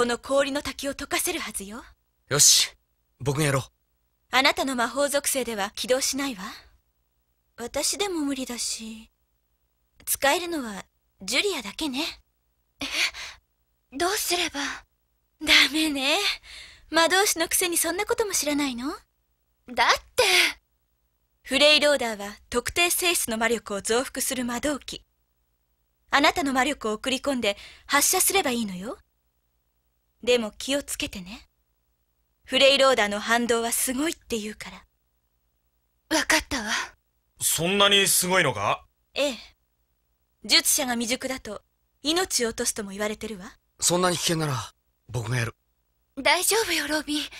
この氷の滝を溶かせるはずよ。よし、僕がやろう。あなたの魔法属性では起動しないわ。私でも無理だし。使えるのはジュリアだけね。え、どうすれば？ダメね。魔導士のくせにそんなことも知らないの？だってフレイローダーは特定性質の魔力を増幅する魔導器。あなたの魔力を送り込んで発射すればいいのよ。でも気をつけてね。フレイローダーの反動はすごいって言うから。わかったわ。そんなにすごいのか？ええ。術者が未熟だと命を落とすとも言われてるわ。そんなに危険なら僕がやる。大丈夫よ、ロビー。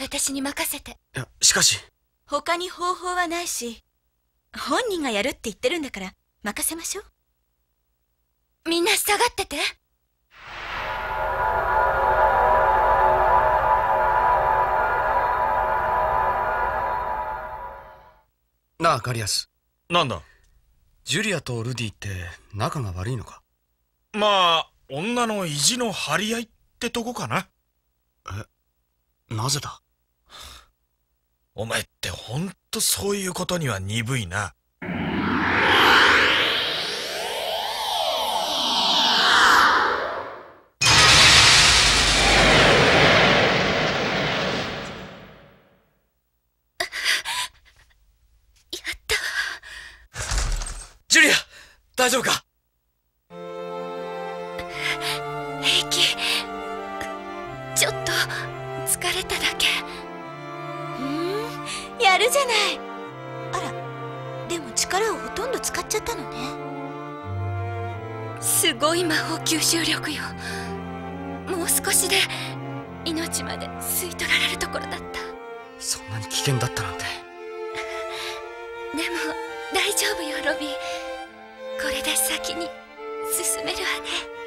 私に任せて。いや、しかし。他に方法はないし、本人がやるって言ってるんだから任せましょう。みんな下がってて。なあ、ガリアス。なんだ？ジュリアとルディって仲が悪いのか？まあ、女の意地の張り合いってとこかな。え、なぜだ？お前ってほんとそういうことには鈍いな。大丈夫か？平気。ちょっと疲れただけ。うん？やるじゃない。あらでも力をほとんど使っちゃったのね。すごい魔法吸収力よ。もう少しで命まで吸い取られるところだった。そんなに危険だったなんて。でも大丈夫よロビーこれで先に進めるわね。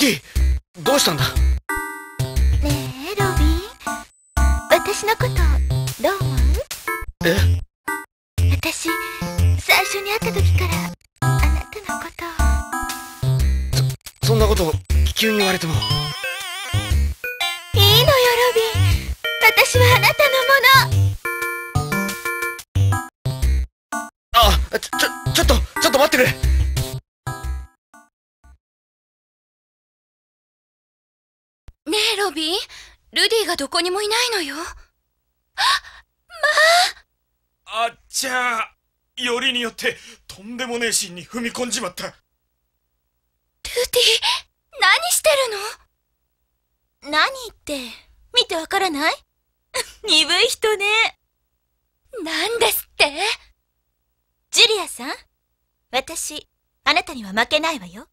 ルディどうしたんだ？ねえロビン私のことどう思う？え私最初に会った時からあなたのこと。そんなこと急に言われても。いいのよロビン私はあなたのもの。あちょちょちょっとちょっと待ってくれロビンルディがどこにもいないのよ。あっちゃーよりによってとんでもねえシーンに踏み込んじまった。ルディ何してるの？何って？見てわからない？鈍い人ね。何ですって？ジュリアさん私あなたには負けないわよ。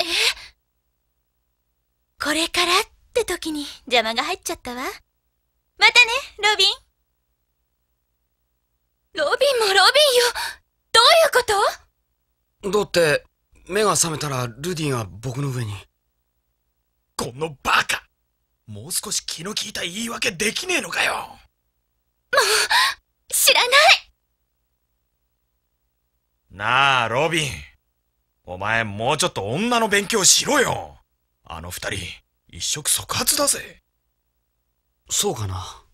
え？これからって？時に邪魔が入っちゃったわ。またねロビン。ロビンもロビンよ。どういうこと？だって目が覚めたらルディが僕の上に。このバカ。もう少し気の利いた言い訳できねえのかよ。知らない。なあロビン。お前もうちょっと女の勉強しろよ。あの二人一触即発だぜ。そうかな。